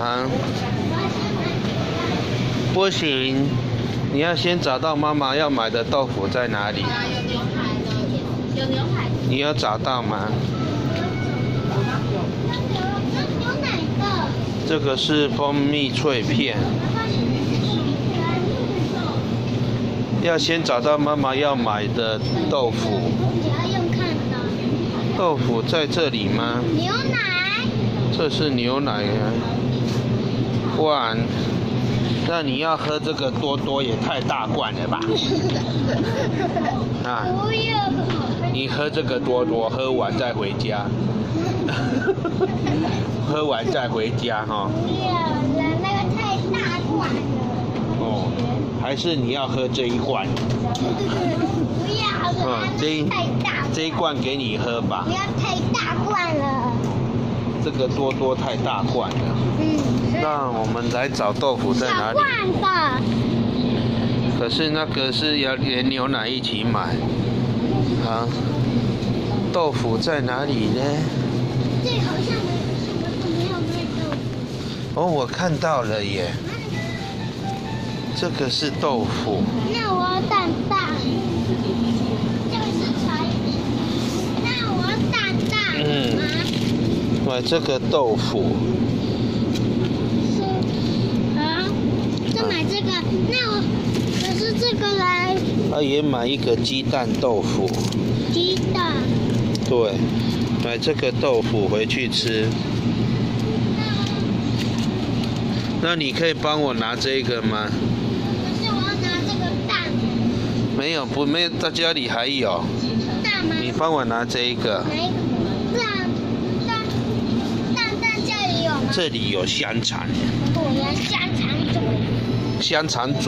啊，不行，你要先找到妈妈要买的豆腐在哪里。你有找到吗？这个是蜂蜜脆片。要先找到妈妈要买的豆腐。豆腐在这里吗？牛奶。这是牛奶啊。罐。那你要喝这个多多也太大罐了吧？啊。不要。你喝这个多多，喝完再回家。喝完再回家哈。不要了，那个太大罐了。哦，还是你要喝这一罐？不要了，这一太大。这一罐给你喝吧。不要太大罐了。这个多多太大罐了。嗯。那我们来找豆腐在哪里？小罐的。可是那个是要连牛奶一起买。啊。豆腐在哪里呢？这好像没有卖豆腐。哦，我看到了耶。这个是豆腐。那我要蛋蛋。这个是茶叶。那我要蛋蛋。嗯。买这个豆腐。啊，再买这个。那我可是这个来。他也买一个鸡蛋豆腐。鸡蛋。对，买这个豆腐回去吃。那你可以帮我拿这个吗？没有，不没，在家里还有。你帮我拿这一个。哪一个？蛋蛋蛋蛋这里有香肠。我要香肠嘴。香肠嘴。